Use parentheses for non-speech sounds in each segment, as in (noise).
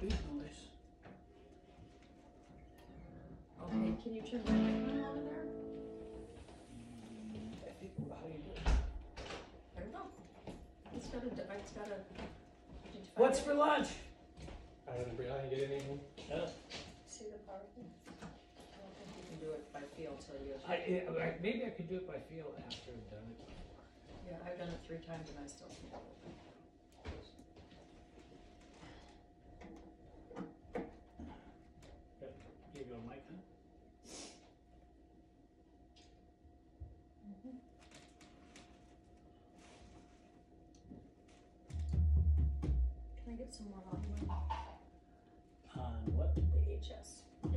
big noise. Okay, can you turn the microphone on in there? I think, how do you do it? I don't know. It's got a, it's got a. did you find What's it? for lunch? I didn't, I didn't get anything. See the power thing? I don't think you can do it by feel till you. I, yeah, I- maybe I could do it by feel after I've done it before. Yeah, I've done it three times and I still can't. Give you a mic, huh? Can I get some more volume On what? the HS? Uh,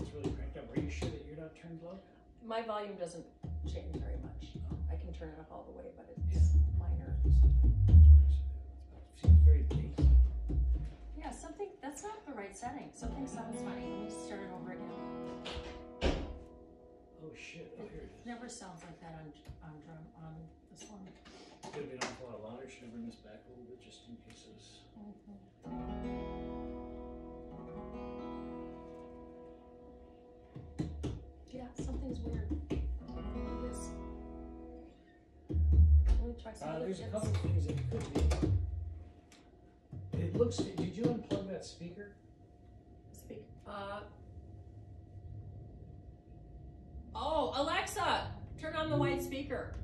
it's really cranked up. Are you sure that you're not turned low? My volume doesn't change very much. I can turn it up all the way, but it's minor. Seems very big. Something, that's not the right setting. Something sounds funny. Let me start it over again. Oh shit, oh here it is. Never sounds like that on, on drum, on this one. Could be an awful lot louder. Should I bring this back a little bit just in case it's. Yeah, something's weird. Let me try some Uh, there's a couple things that could be. It looks, did you unplug that speaker? Speak. Uh. Oh, Alexa, turn on the white speaker.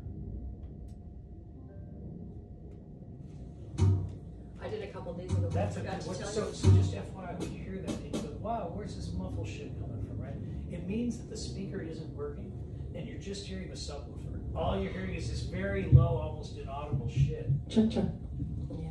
I did a couple days ago. That's a, forgot to what, tell so, you. so just FYI, when you hear that, and you go, wow, where's this muffle shit coming from, right? It means that the speaker isn't working, and you're just hearing the subwoofer. All you're hearing is this very low, almost inaudible shit. Cha cha. Yeah.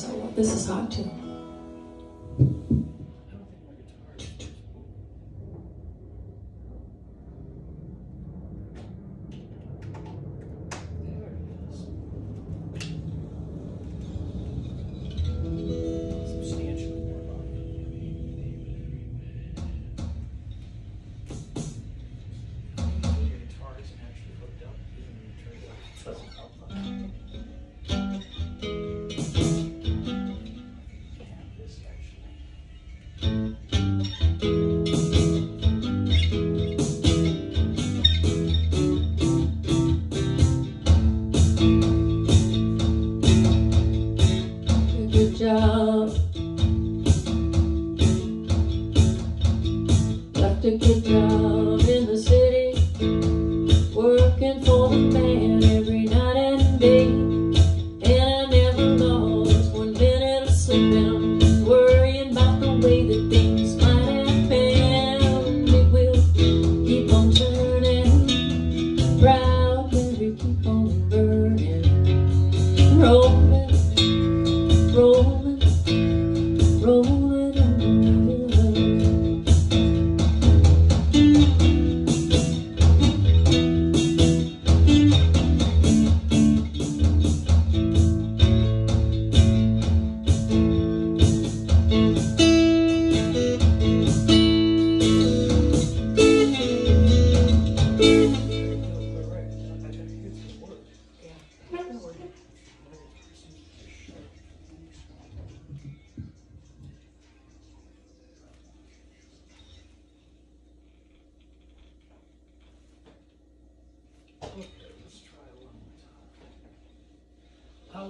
So. This is hot too.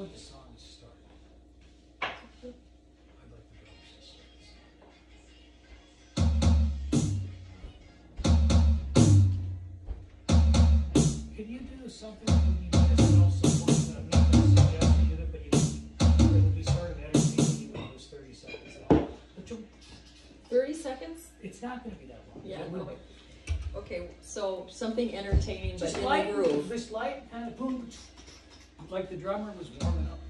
would. Can you do something when you just also want I'm not going to suggest you do but you it will be sort of entertaining when those 30 seconds long. 30 seconds? It's not going to be that long. Yeah, that okay. okay, so something entertaining, just but in light, the groove. Just light, kind of boom like the drummer was warming up.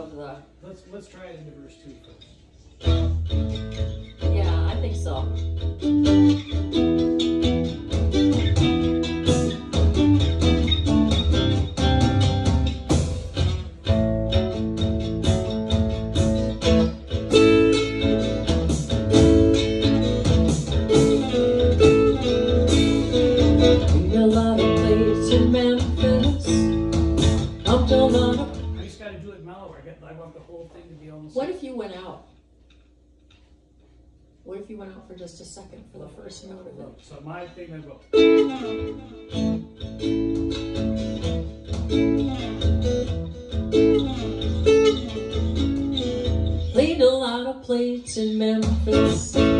of the. Let's let's try it into verse two first. Yeah, I think so. What if you went out? What if you went out for just a second for the first note of it? So my thing is, go. Played a lot of plates in Memphis.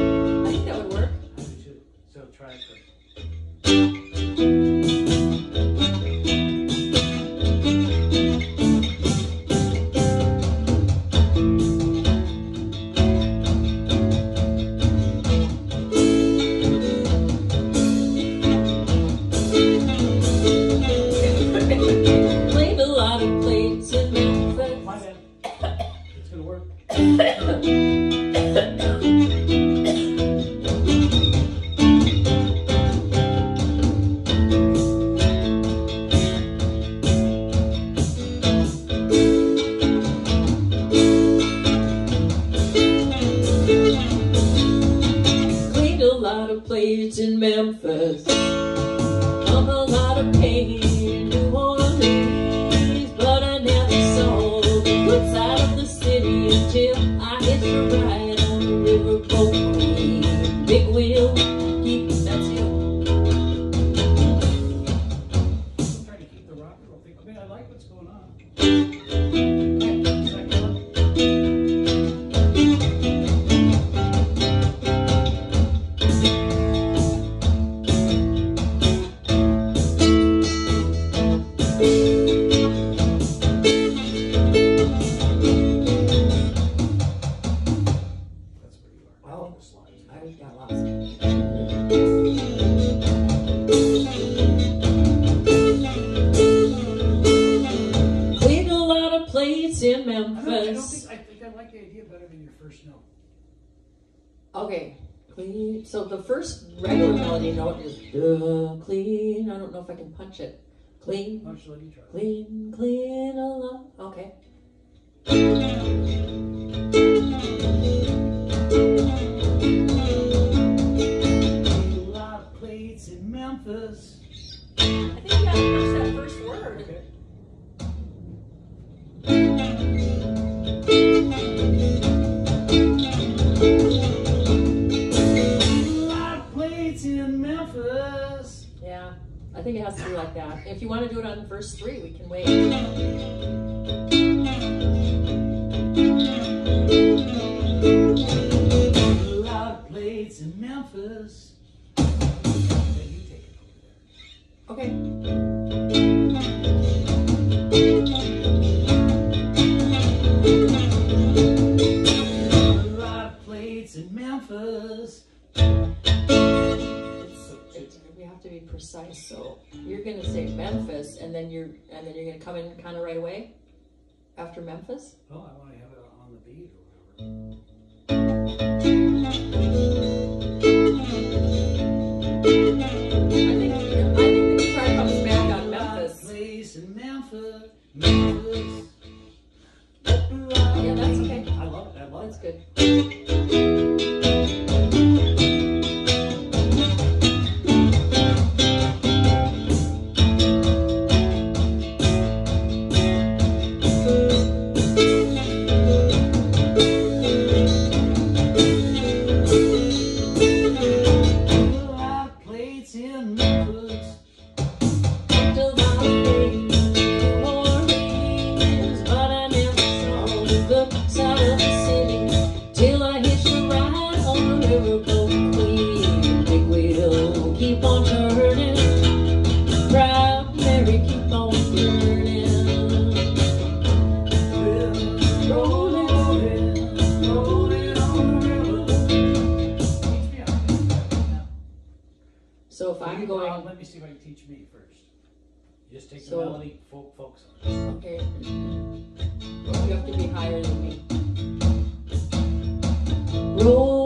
Plates in I don't, I don't Memphis. think I think I like the idea better than your first note. Okay, clean. So the first regular melody note is duh, clean. I don't know if I can punch it. Clean, I'll just let you try. clean, clean along. Okay. A lot of plates in Memphis. I think you gotta punch that first word. Okay. Yeah, I think it has to be like that. If you want to do it on verse three, we can wait. A lot of plates in Memphis. Okay, you take it over there. Okay. Precise. So you're gonna say Memphis, and then you're and then you're gonna come in kind of right away after Memphis. Well, I want to have it on the beat or whatever. I think I think the guitar comes back on A lot of Memphis. place in Memphis. Memphis. Yeah, that's okay. I love it. I love That's it. good. So if I'm going, let me see if I can teach me first. You just take So- the melody, fo- focus on it. Okay, you have to be higher than me. Rolling,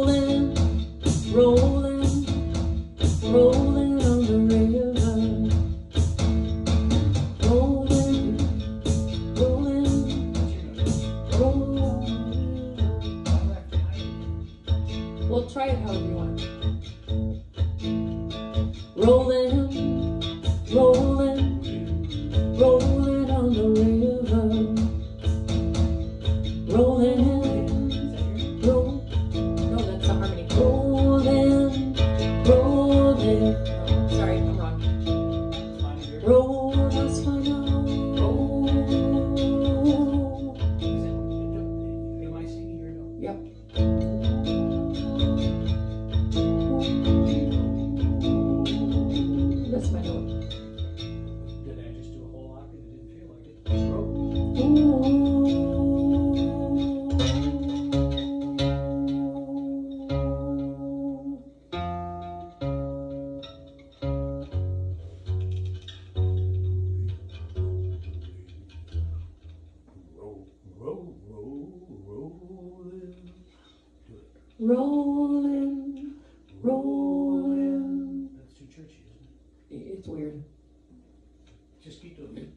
Yep.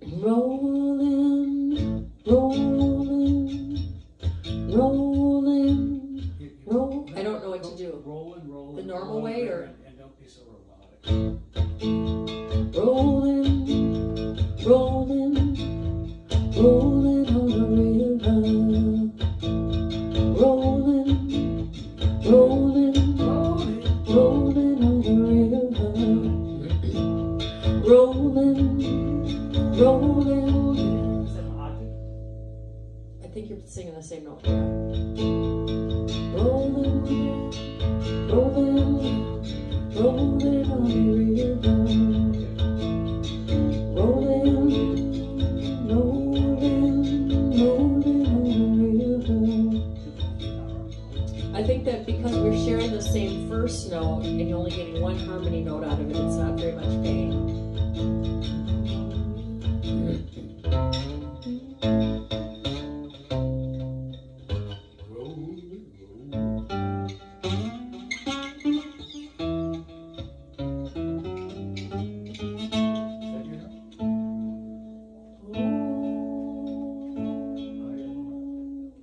Rolling, rolling on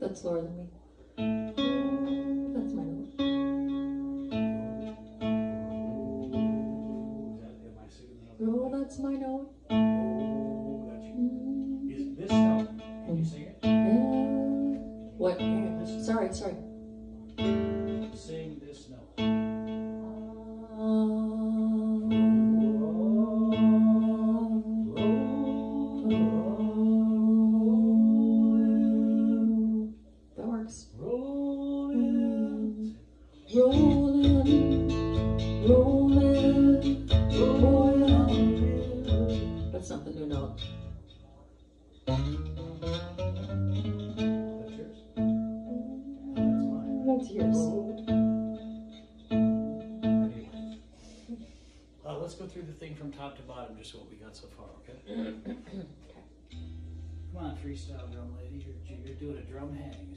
That's lower than me. new note. That's yours? That's mine. That's yours. Uh, let's go through the thing from top to bottom, just what we got so far, okay? (clears throat) okay. Come on, freestyle drum lady. You're, you're doing a drum hang.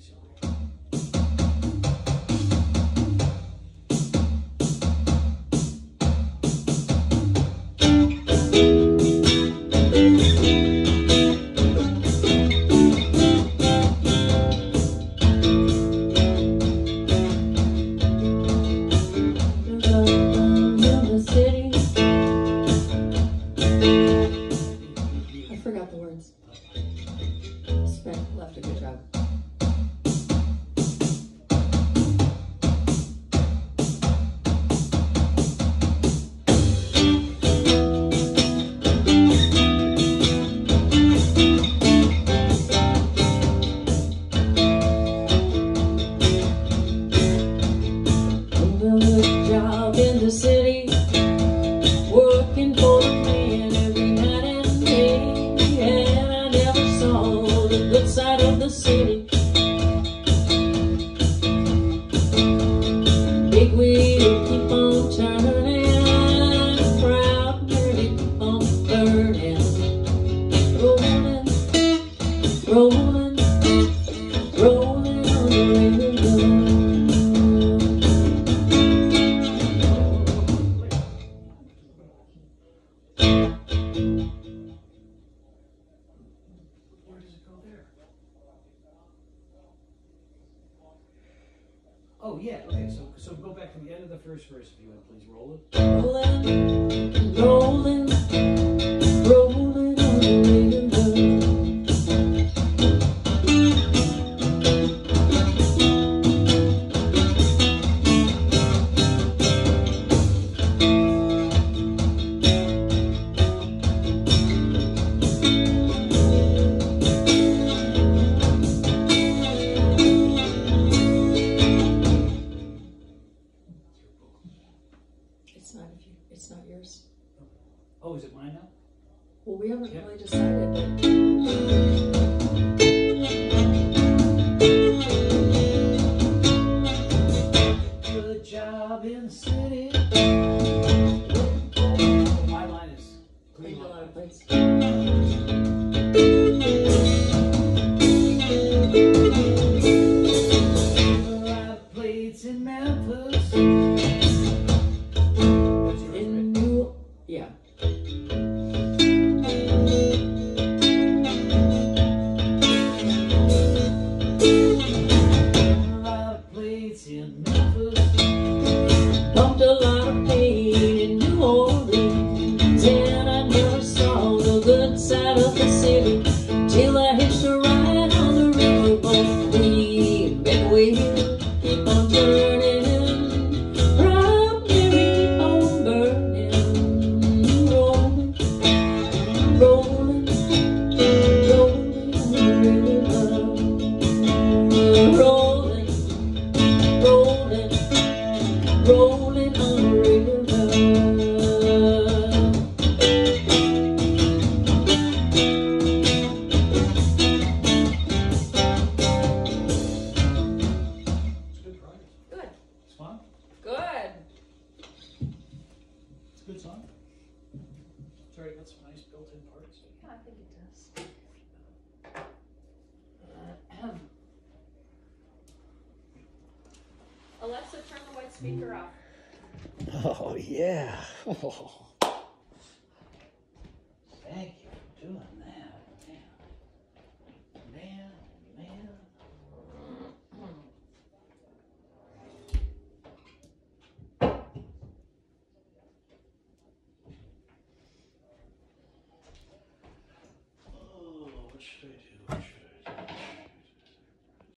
Outside side of the sea. first verse if you want, please roll it. got some nice built-in parts. Yeah, I think it does. Alexa, turn the white speaker off. (laughs) Oh, yeah. (laughs)